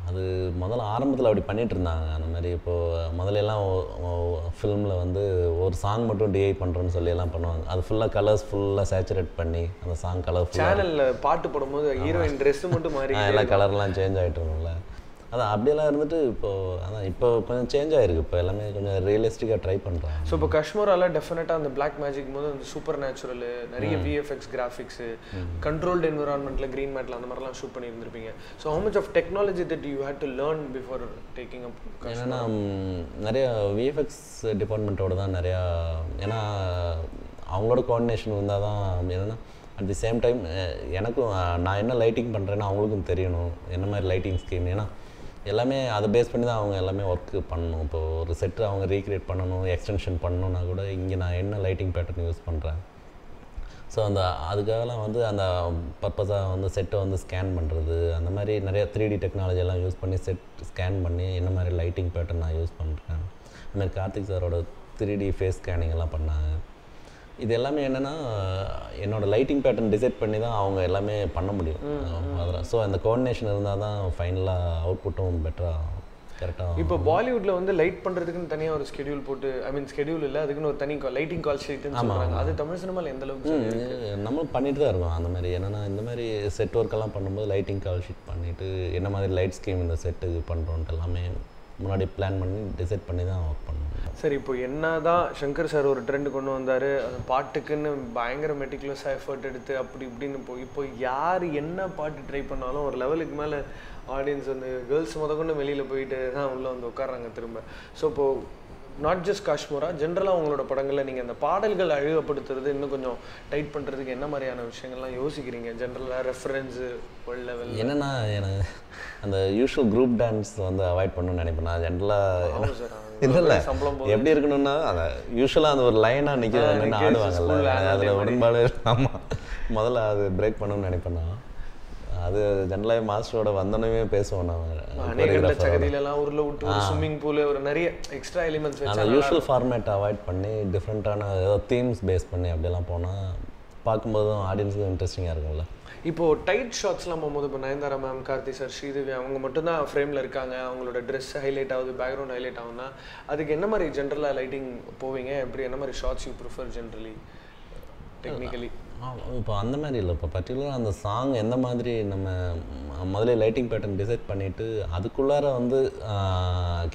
அது முதல்ல ஆரம்பத்தில் அப்படி பண்ணிகிட்டு இருந்தாங்க. அந்த மாதிரி இப்போது முதல்ல எல்லாம் ஃபிலிமில் வந்து ஒரு சாங் மட்டும் டிஐ பண்ணுறோன்னு சொல்லி எல்லாம் பண்ணுவாங்க. அது ஃபுல்லாக கலர்ஸ் ஃபுல்லாக சேச்சுரேட் பண்ணி அந்த சாங் கலர் சேனலில் பாட்டு போடும்போது ஹீரோயின் ட்ரெஸ்ஸு மட்டும் மாறி எல்லா கலர்லாம் சேஞ்ச் ஆகிட்டு இருக்கும்ல அதான் அப்படியெல்லாம் இருந்துட்டு இப்போது அதான் இப்போ கொஞ்சம் சேஞ்ச் ஆகிருக்கு இப்போ எல்லாமே கொஞ்சம் ரியலிஸ்டிக்காக ட்ரை பண்ணுறாங்க ஸோ இப்போ காஷ்மீரால டெஃபினட்டாக அந்த பிளாக் மேஜிக் போது அந்த சூப்பர் நேச்சுரல் நிறைய விஎஃப்எக்ஸ் கிராஃபிக்ஸு கண்ட்ரோல்டு என்விரான்மெண்ட்டில் க்ரீன் மேட்டில் அந்த மாதிரிலாம் shoot பண்ணியிருந்திருப்பீங்க. So how much of technology that you had to learn before taking up ஏன்னா நிறைய விஎஃப்எக்ஸ் டிபார்ட்மெண்ட்டோட தான் நிறையா ஏன்னா அவங்களோட கோஆர்டினேஷன் இருந்தால் தான் என்னென்னா அட் தி சேம் டைம் எனக்கும் நான் என்ன லைட்டிங் பண்ணுறேன்னு அவங்களுக்கும் தெரியணும். என்ன மாதிரி லைட்டிங் ஸ்கீம் ஏன்னா எல்லாமே அதை பேஸ் பண்ணி தான் அவங்க எல்லாமே ஒர்க்கு பண்ணணும். இப்போ ஒரு செட்டு அவங்க ரீக்ரியேட் பண்ணணும் எக்ஸ்டென்ஷன் பண்ணணும்னா கூட இங்கே நான் என்ன லைட்டிங் பேட்டர்ன் யூஸ் பண்ணுறேன் ஸோ அந்த அதுக்காகலாம் வந்து அந்த பர்பஸாக வந்து செட்டை வந்து ஸ்கேன் பண்ணுறது அந்த மாதிரி நிறைய த்ரீ டி டெக்னாலஜி எல்லாம் யூஸ் பண்ணி செட் ஸ்கேன் பண்ணி என்ன மாதிரி லைட்டிங் பேட்டர்ன் நான் யூஸ் பண்ணுறேன் அதுமாதிரி கார்த்திக் சாரோட த்ரீ டி ஃபேஸ் ஸ்கேனிங் எல்லாம் பண்ணாங்க. இது எல்லாமே என்னென்னா என்னோடய லைட்டிங் பேட்டர்ன் டிசைட் பண்ணி தான் அவங்க எல்லாமே பண்ண முடியும். அதில் ஸோ அந்த கோஆர்டினேஷன் இருந்தால் தான் ஃபைனலாக அவுட்புட்டும் பெட்டராக கரெக்டாக இப்போ பாலிவுட்ல வந்து லைட் பண்றதுக்குன்னு தனியா ஒரு ஸ்கெடியூல் போட்டு ஐ மீன் ஸ்கெடியூல் இல்ல அதுக்குன்னு ஒரு தனி லைட்டிங் கால் ஷீட்னு சொல்றாங்க. அது தமிழ் சினிமால எந்த அளவுக்கு? நம்மளும் பண்ணிட்டு தான் இருக்கோம். அந்த மாதிரி என்னென்னா இந்த மாதிரி செட் ஒர்க்கெல்லாம் பண்ணும்போது லைட்டிங் கால் ஷீட் பண்ணிவிட்டு என்ன மாதிரி லைட் ஸ்கீம் இந்த செட்டுக்கு பண்ணுறோன்ட்டு எல்லாமே முன்னாடி பிளான் பண்ணி டிசைட் பண்ணி தான் ஒர்க் பண்ணோம். சரி இப்போ என்னதான் சங்கர் சார் ஒரு ட்ரெண்ட் கொண்டு வந்தார் அந்த பாட்டுக்குன்னு பயங்கர மெட்டிகுலஸ் எஃபர்ட் எடுத்து அப்படி இப்படின்னு போய் இப்போ யார் என்ன பாட்டு ட்ரை பண்ணாலும் ஒரு லெவலுக்கு மேலே ஆடியன்ஸ் வந்து கேர்ள்ஸ் முத கொண்டு வெளியில் போயிட்டு தான் உள்ளே வந்து உட்கார்றாங்க திரும்ப. ஸோ இப்போது நாட் ஜஸ்ட் காஷ்மீரா ஜென்ரலாக உங்களோட படங்களில் நீங்கள் அந்த பாடல்கள் அழகுபடுத்துறது இன்னும் கொஞ்சம் டைட் பண்ணுறதுக்கு என்ன மாதிரியான விஷயங்கள்லாம் யோசிக்கிறீங்க? ஜென்ரலாக ரெஃபரன்ஸு வேர்ல்ட் லெவல் என்னென்னா எனக்கு அந்த யூஷுவல் குரூப் டான்ஸ் வந்து அவாய்ட் பண்ணணும்னு நினைப்பேன். நான் ஜென்ரலாக இல்லை இல்லை. சம்பளம் எப்படி இருக்கணும்னா அந்த யூஸ்வலாக அந்த ஒரு லைனாக நிற்கிறவங்க ஆடுவாங்கல்ல அதில் உடன்பாடு ஆமாம் முதல்ல அது பிரேக் பண்ணணும்னு நினைப்பேன் நான். அது ஜென்ரலாக மாஸ்டரோட வந்தோடனே பேசுவோம் நான் சகதியிலலாம் உருளை விட்டு ஸ்விம்மிங் பூல் ஒரு நிறைய எக்ஸ்ட்ரா எலிமெண்ட்ஸ் அந்த யூஷுவல் ஃபார்மேட் அவாய்ட் பண்ணி டிஃப்ரெண்ட்டான ஏதோ தீம்ஸ் பேஸ் பண்ணி அப்படியெல்லாம் போனால் பார்க்கும்போதும் ஆடியன்ஸுக்கும் இன்ட்ரெஸ்டிங்காக இருக்கும்ல. இப்போ டைட் ஷாட்ஸ்லாம் போகும்போது இப்போ நயன்தாரா மேம் கார்த்தி சார் ஸ்ரீதேவி அவங்க மட்டும்தான் ஃப்ரேமில் இருக்காங்க. அவங்களோட ட்ரெஸ் ஹைலைட் ஆகுது பேக்ரவுண்ட் ஹைலைட் ஆகுதுன்னா அதுக்கு என்ன மாதிரி ஜென்ரலாக லைட்டிங் போவீங்க? எப்படி என்ன மாதிரி shots you prefer generally technically இப்போ அந்த மாதிரி இல்லை. இப்போ பர்டிகுலராக அந்த சாங் எந்த மாதிரி நம்ம முதல்ல லைட்டிங் பேட்டர்ன் டிசைட் பண்ணிவிட்டு அதுக்குள்ளார வந்து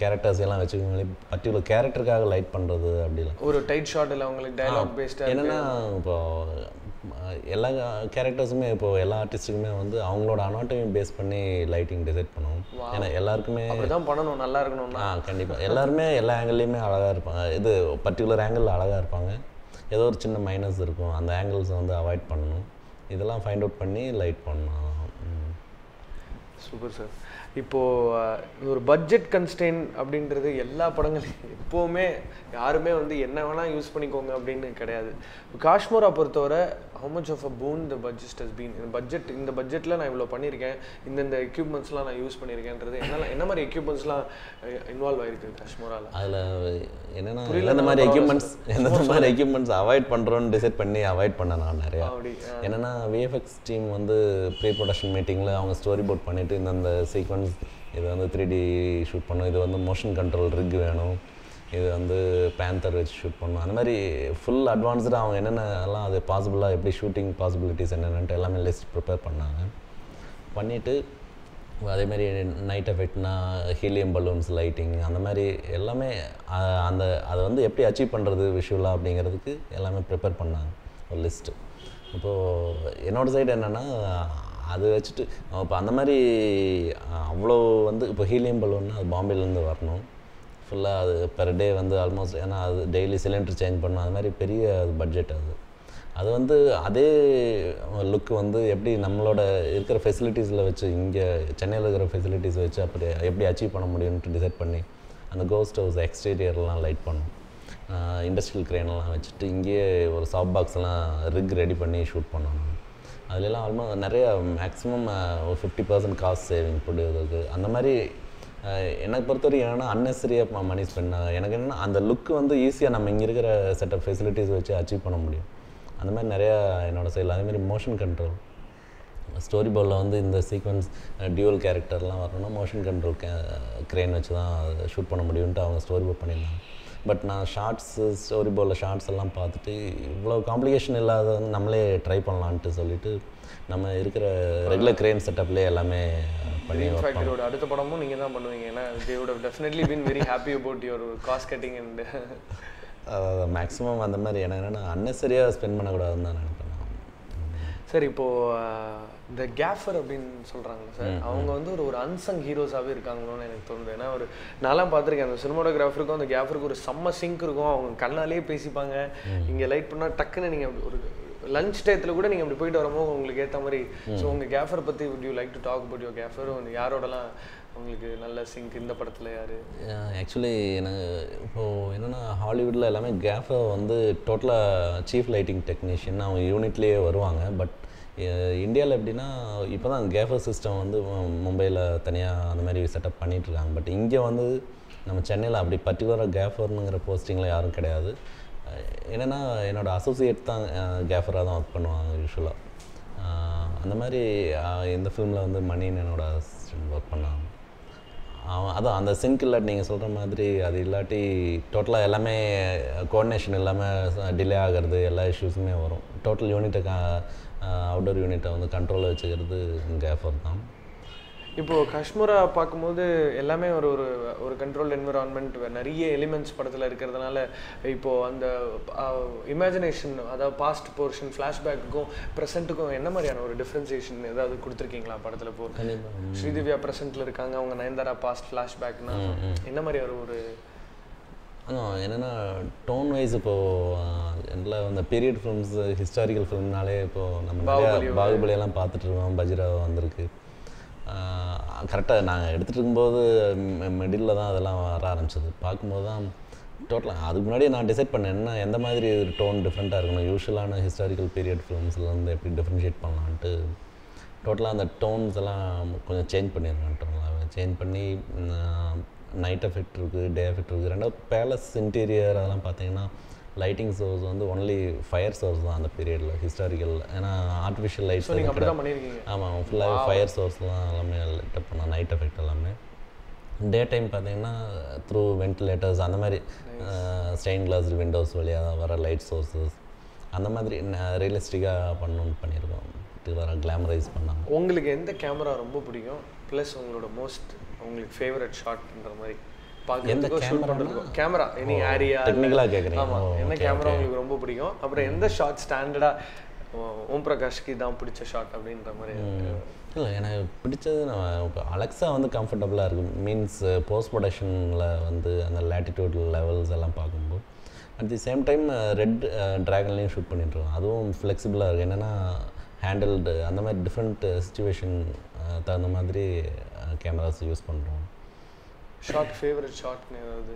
கேரக்டர்ஸ் எல்லாம் வச்சுக்கோங்களே பர்டிகுலர் கேரக்டருக்காக லைட் பண்ணுறது அப்படிலாம். ஒரு டைட் ஷாட் இல்லை அவங்களுக்கு டயலாக் பேஸ்டாக என்னென்னா இப்போ எல்லா கேரக்டர்ஸுமே இப்போ எல்லா ஆர்டிஸ்ட்டுக்குமே வந்து அவங்களோட அனாட்டமி பேஸ் பண்ணி லைட்டிங் டிசைட் பண்ணுவோம். ஏன்னா எல்லாருக்குமே அப்படிதான் பண்ணணும். நல்லா இருக்கணும்னா. ஆ கண்டிப்பாக எல்லாருமே எல்லா ஆங்கிள்லேயுமே அழகாக இருப்பாங்க இது பர்டிகுலர் ஆங்கிளில் அழகாக இருப்பாங்க. ஏதோ ஒரு சின்ன மைனஸ் இருக்கும். அந்த ஆங்கிள்ஸை வந்து அவாய்ட் பண்ணணும். இதெல்லாம் ஃபைண்ட் அவுட் பண்ணி லைட் பண்ணணும் சூப்பர் சார். இப்போது ஒரு பட்ஜெட் கன்ஸ்டெயின் அப்படின்றது எல்லா படங்களையும் எப்போவுமே யாருமே வந்து என்ன வேணால் யூஸ் பண்ணிக்கோங்க அப்படின்னு கிடையாது. காஷ்மீரா பொறுத்தவரை how much of a boon the budget has been? இந்த பட்ஜெட் இந்த பட்ஜெட்டில் நான் இவ்வளோ பண்ணியிருக்கேன் இந்தந்த எக்யூப்மெண்ட்ஸ்லாம் நான் யூஸ் பண்ணியிருக்கேன்றது என்னெல்லாம் என்ன மாதிரி எக்யூப்மெண்ட்ஸ்லாம் இன்வால்வ் ஆயிருக்கு காஷ்மீரால? அதில் என்னென்னா எந்தெந்த மாதிரி எக்யூப்மெண்ட்ஸ் எந்தெந்த மாதிரி எக்யூப்மெண்ட்ஸ் அவாய்ட் பண்ணுறோன்னு டிசைட் பண்ணி அவாய்ட் பண்ணேன் நான் நிறையா. அப்படி என்னென்னா விஎஃப்எக்ஸ் டீம் வந்து ப்ரீ ப்ரொடக்ஷன் மீட்டிங்கில் அவங்க ஸ்டோரி போர்ட் பண்ணிவிட்டு இந்தந்த சீக்வன்ஸ் இது வந்து த்ரீ டி ஷூட் பண்ணும். இது வந்து மோஷன் கண்ட்ரோல் ரிக் வேணும். இது வந்து பேந்தர் வச்சு ஷூட் பண்ணும். அந்த மாதிரி ஃபுல் அட்வான்ஸ்டாக அவங்க என்னென்னலாம் அது பாசிபிளாக எப்படி ஷூட்டிங் பாசிபிலிட்டிஸ் என்னென்னட்டு எல்லாமே லிஸ்ட் ப்ரிப்பேர் பண்ணாங்க. பண்ணிவிட்டு அதேமாரி நைட் எஃபெக்ட்னா ஹீலியம் பலூன்ஸ் லைட்டிங் அந்த மாதிரி எல்லாமே அந்த அதை வந்து எப்படி அச்சீவ் பண்ணுறது விஷுவலாக அப்படிங்கிறதுக்கு எல்லாமே ப்ரிப்பேர் பண்ணாங்க. ஒரு லிஸ்ட்டு இப்போது என்னோட சைடு என்னென்னா அது வச்சுட்டு இப்போ அந்த மாதிரி அவ்வளோ வந்து இப்போ ஹீலியம் பலூன்னா அது பாம்பேலேருந்து வரணும். ஃபுல்லாக அது பெர் டே வந்து ஆல்மோஸ்ட் ஏன்னா அது டெய்லி சிலிண்டர் சேஞ்ச் பண்ணணும் அது மாதிரி பெரிய பட்ஜெட் அது. அது வந்து அதே லுக் வந்து எப்படி நம்மளோட இருக்கிற ஃபெசிலிட்டிஸில் வச்சு இங்கே சென்னையில் இருக்கிற ஃபெசிலிட்டிஸ் வச்சு அப்படி எப்படி அச்சீவ் பண்ண முடியும்னு டிசைட் பண்ணி அந்த கோஸ்ட் ஹவுஸ் எக்ஸ்டீரியர்லாம் லைட் பண்ணும். இண்டஸ்ட்ரியல் க்ரெயின்லாம் வச்சுட்டு இங்கேயே ஒரு சாஃப்ட் பாக்ஸ்லாம் ரிக் ரெடி பண்ணி ஷூட் பண்ணணும். அதுலலாம் ஆல்மோஸ்ட் நிறைய மேக்ஸிமம் ஒரு ஃபிஃப்டி பர்சன்ட் காஸ்ட் சேவிங் ப்ரொடியூசருக்கு அந்த மாதிரி எனக்கு எனக்கு பொறுத்தவரைக்கும் என்னென்னா அன்னெசரியாக மணி ஸ்பெண்ட் எனக்கு என்னென்னா அந்த லுக்கு வந்து ஈஸியாக நம்ம இங்கே இருக்கிற செட்டப் ஃபெசிலிட்டிஸ் வச்சு அச்சீவ் பண்ண முடியும். அந்த மாதிரி நிறையா என்னோட சைடில் அதேமாதிரி மோஷன் கண்ட்ரோல் ஸ்டோரி போர்டில் வந்து இந்த சீக்வன்ஸ் டியூவல் கேரக்டர்லாம் வரணும்னா மோஷன் கண்ட்ரோல் க்ரெயின் வச்சு தான் ஷூட் பண்ண முடியும்ட்டு அவங்க ஸ்டோரி போர்ட் பண்ணியிருந்தாங்க. பட் நான் ஷார்ட்ஸு ஸ்டோரி போர்டில் ஷார்ட்ஸ் எல்லாம் பார்த்துட்டு இவ்வளோ காம்ப்ளிகேஷன் இல்லாத நம்மளே ட்ரை பண்ணலான்ட்டு சொல்லிட்டு நம்ம இருக்கிற ரெகுலர் க்ரேன் செட்டப்லேயே எல்லாமே பண்ணி ஃபேக்டரியோட அடுத்த படமும் நீங்கள் தான் பண்ணுவீங்க ஏன்னா they have definitely been very happy about your cost cutting and maximum அந்த மாதிரி எனக்கு என்னென்னா அன்னெசரியாக ஸ்பெண்ட் பண்ணக்கூடாதுன்னு தான் நினைப்பேன் நான். சார் இப்போ அஹ், இந்த கேஃபர் அப்படின்னு சொல்றாங்க சார் அவங்க வந்து ஒரு ஒரு அன்சங் ஹீரோஸாவே இருக்காங்களோன்னு எனக்கு தோணுது. ஏன்னா ஒரு நான்லாம் பார்த்துருக்கேன் அந்த சினிமாட்டோகிராஃபருக்கும் அந்த கேஃபருக்கு ஒரு செம்ம சிங்க் இருக்கும். அவங்க கண்ணாலேயே பேசிப்பாங்க. இங்க லைட் பண்ணா டக்குன்னு நீங்க அப்படி ஒரு லஞ்ச் டயத்தில் கூட நீங்க அப்படி போயிட்டு வரும்போது உங்களுக்கு ஏத்த மாதிரி. ஸோ உங்க கேஃபர் பத்தி would you like to talk about your gaffer யாரோடலாம் உங்களுக்கு நல்ல சிங்க் இந்த படத்துல யாரு? ஆக்சுவலி எனக்கு இப்போது என்னென்னா ஹாலிவுட்டில் எல்லாமே கேஃபை வந்து டோட்டலாக சீஃப் லைட்டிங் டெக்னீஷியன் அவங்க யூனிட்லேயே வருவாங்க. பட் இந்தியாவில் எப்படின்னா இப்போ தான் கேஃபர் சிஸ்டம் வந்து மும்பையில் தனியாக அந்த மாதிரி செட்டப் பண்ணிகிட்ருக்காங்க பட் இங்கே வந்து நம்ம சென்னையில் அப்படி பர்டிகுலராக கேஃபர்னுங்கிற போஸ்டிங்கில் யாரும் கிடையாது. என்னென்னா என்னோடய அசோசியேட் தான் கேஃபராக தான் ஒர்க் பண்ணுவாங்க யூஸ்வலாக அந்த மாதிரி இந்த ஃபிலிமில் வந்து மணின்னு என்னோட அசிஸ்டன்ட் ஒர்க் பண்ணாங்க. அவன் அதான் அந்த சிங்க் இல்லாட்டி நீங்கள் சொல்கிற மாதிரி அது இல்லாட்டி டோட்டலாக எல்லாமே கோஆர்டினேஷன் இல்லாமல் டிலே ஆகிறது எல்லா இஷ்யூஸுமே வரும். டோட்டல் யூனிட்டை அவுட்டோர் யூனிட்டை வந்து கண்ட்ரோலில் வச்சுக்கிறது கேஃபர் தான். இப்போ காஷ்மீரா பார்க்கும்போது எல்லாமே ஒரு ஒரு ஒரு கண்ட்ரோல் என்விரான்மெண்ட் நிறைய எலிமெண்ட்ஸ் படத்தில் இருக்கிறதுனால இப்போ அந்த இமேஜினேஷன் அதாவது பாஸ்ட் போர்ஷன் ஃப்ளாஷ்பேக்குக்கும் ப்ரெசென்ட்டுக்கும் என்ன மாதிரியான ஒரு டிஃப்ரென்சியேஷன் ஏதாவது கொடுத்துருக்கீங்களா படத்தில் இப்போ? ஸ்ரீதிவ்யா ப்ரெசென்ட்டில் இருக்காங்க அவங்க நயன்தாரா பாஸ்ட் ஃப்ளாஷ்பேக்னா என்ன மாதிரி ஒரு ஒரு அதான் என்னென்னா டோன் வைஸ் இப்போது எல்லாம் அந்த பீரியட் ஃபிலிம்ஸ் ஹிஸ்டாரிக்கல் ஃபிலிம்னாலே இப்போது நம்ம பாகுபலியெல்லாம் பார்த்துட்டு இருக்கோம். பஜ்ரா வந்திருக்கு. கரெக்டாக நாங்கள் எடுத்துகிட்டு இருக்கும்போது மிடில் தான் அதெல்லாம் வர ஆரம்பிச்சது. பார்க்கும்போது தான் டோட்டலாக அதுக்கு முன்னாடி நான் டிசைட் பண்ணேன் என்ன எந்த மாதிரி ஒரு டோன் டிஃப்ரெண்ட்டாக இருக்கணும் யூஸ்வலான ஹிஸ்டாரிக்கல் பீரியட் ஃபிலிம்ஸ்லேருந்து எப்படி டிஃப்ரென்ஷியேட் பண்ணலான்ட்டு டோட்டலாக அந்த டோன்ஸ் எல்லாம் கொஞ்சம் சேஞ்ச் பண்ணிடுறேன் சேஞ்ச் பண்ணி நைட் எஃபெக்ட் இருக்குது டே எஃபெக்ட் இருக்குது ரெண்டாவது பேலஸ் இன்டீரியர் அதெல்லாம் பார்த்தீங்கன்னா லைட்டிங் சோர்ஸ் வந்து ஒன்லி ஃபயர் சோர்ஸ் தான் அந்த பீரியடில் ஹிஸ்டாரிக்கல் ஏன்னா ஆர்டிஃபிஷியல் லைட்ஸ் ஆமாம் ஃபுல்லாக ஃபயர் சோர்ஸ்லாம் எல்லாமே லைட்டப் பண்ணோம் நைட் எஃபெக்ட் எல்லாமே. டே டைம் பார்த்தீங்கன்னா த்ரூ வென்டிலேட்டர்ஸ் அந்த மாதிரி ஸ்டெயின் கிளாஸ் விண்டோஸ் வழியாக வர லைட் சோர்ஸஸ் அந்த மாதிரி ரியலிஸ்டிக்காக பண்ணணும்னு பண்ணியிருக்கோம். பர்டிகுலராக கிளாமரைஸ் பண்ணாங்க உங்களுக்கு எந்த கேமரா ரொம்ப பிடிக்கும்? ப்ளஸ் உங்களோட மோஸ்ட் உங்களுக்கு ஃபேவரட் ஷாட்ன்ற மாதிரி. கேமரா எனி ஏரியா டெக்னிக்கலாக கேட்குறீங்க ஆமா. என்ன கேமரா உங்களுக்கு ரொம்ப பிடிக்கும்? அப்புறம் எந்த ஷாட் ஸ்டாண்டர்டா ஓம் பிரகாஷ்க்கு தான் பிடிச்ச ஷாட் அப்படின்ற மாதிரி இல்லை எனக்கு பிடிச்சது நான் இப்போ அலெக்ஸா வந்து கம்ஃபர்டபுளாக இருக்கும். மீன்ஸ் போஸ்ட் ப்ரொடக்ஷனில் வந்து அந்த லேட்டிடியூட் லெவல்ஸ் எல்லாம் பார்க்கும்போது. At the same time red ட்ராகன்லேயும் shoot பண்ணிட்டுருக்கோம். அதுவும் ஃப்ளெக்சிபிளாக இருக்குது என்னென்னா ஹேண்டில்டு அந்த மாதிரி டிஃப்ரெண்ட் சுச்சுவேஷன் தகுந்த மாதிரி கேமராஸ் யூஸ் பண்ணுறோம் ஷார்ட் ஃபேவரட் ஷார்ட்னு ஏதாவது?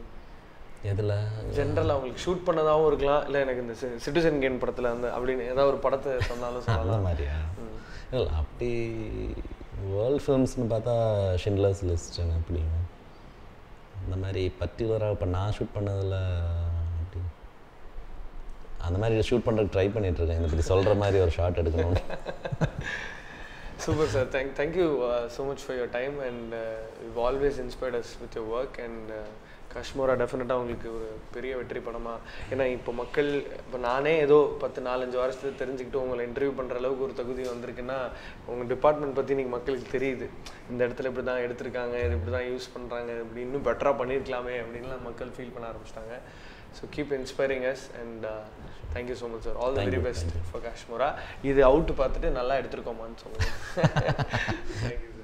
எதில்? ஜென்ரலாக அவங்களுக்கு ஷூட் பண்ணதாகவும் இருக்கலாம். இல்லை எனக்கு இந்த சிட்டிசன் கேன் படத்தில் அந்த அப்படின்னு ஏதாவது ஒரு படத்தை சொன்னாலும் சொல்லலாம். மாதிரியா? இல்லை அப்படி வேர்ல்ட் ஃபிலிம்ஸ்னு பார்த்தா ஷின்லர்ஸ் லிஸ்ட் எனக்கு பிடிக்கும் அந்த மாதிரி பர்டிகுலராக இப்போ நான் ஷூட் பண்ணதில் அப்படி அந்த மாதிரி ஷூட் பண்ணுறதுக்கு ட்ரை பண்ணிகிட்ருக்கேன் இந்த இப்படி சொல்கிற மாதிரி ஒரு ஷாட் எடுக்கணும்னு. (laughs) Super sir thank thank you so much for your time and you always inspired us with your work and Kashmora டெஃபினட்டாக உங்களுக்கு ஒரு பெரிய வெற்றி படமாக ஏன்னா இப்போ மக்கள் இப்போ நானே ஏதோ பத்து நாலஞ்சு வருஷத்துல தெரிஞ்சுக்கிட்டு உங்களை இன்டர்வியூ பண்ணுற அளவுக்கு ஒரு தகுதி வந்திருக்குன்னா உங்கள் டிபார்ட்மெண்ட் பற்றி நீங்கள் மக்களுக்கு தெரியுது. இந்த இடத்துல இப்படி தான் எடுத்திருக்காங்க இது இப்படி தான் யூஸ் பண்ணுறாங்க இப்படி இன்னும் பெட்டராக பண்ணியிருக்கலாமே அப்படின்லாம் மக்கள் ஃபீல் பண்ண ஆரம்பிச்சிட்டாங்க. So keep inspiring us and thank you so much sir all the very best for Kashmora இது அவுட் பார்த்துட்டு நல்லா எடுத்திருக்கோமான்னு சொல்லுங்கள் தேங்க்யூ (laughs)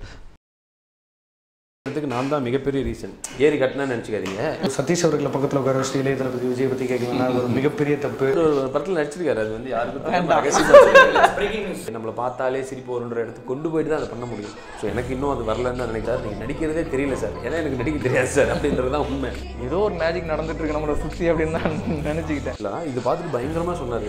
இதுக்கு நான் தான் மிகப்பெரிய ரீசன் ஏறி கட்டினேன்னு நினச்சிக்காதீங்க. சதீஷ் அவர்களை பக்கத்தில் உட்கார வச்சுட்டு இளைய தளபதி விஜய் பற்றி கேட்கலன்னா அது ஒரு மிகப்பெரிய தப்பு. ஒரு படத்தில் நடிச்சிருக்காரு. அது வந்து யாருக்கும். நம்மளை பார்த்தாலே சிரிப்பு வருன்ற இடத்துக்கு கொண்டு போயிட்டு தான் அதை பண்ண முடியும். ஸோ எனக்கு இன்னும் அது வரலன்னு தான் நினைக்கிறார் நீங்கள் நடிக்கிறதே தெரியல சார். ஏன்னா எனக்கு நடிக்க தெரியாது சார் அப்படின்றது தான் உண்மை. ஏதோ ஒரு மேஜிக் நடந்துட்டு இருக்கு. நம்மளை சுற்றி அப்படின்னு தான் நினச்சிக்கிட்டேன். இல்லை இது பார்த்துட்டு பயங்கரமாக சொன்னார்.